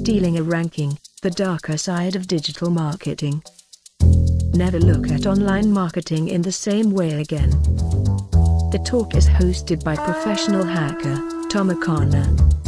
stealing a ranking, the darker side of digital marketing. Never look at online marketing in the same way again. The talk is hosted by professional hacker, Tom O'Connor.